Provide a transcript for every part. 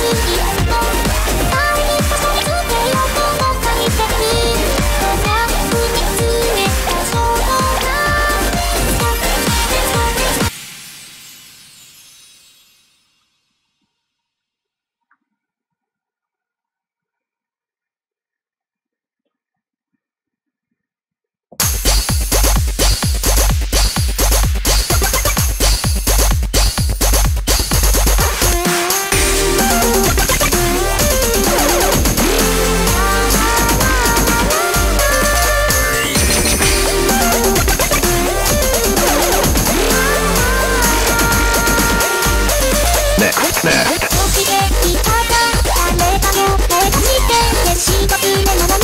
to eat「いたた」「あめをもめかして」「ねしがきれなの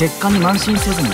結果に慢心せずに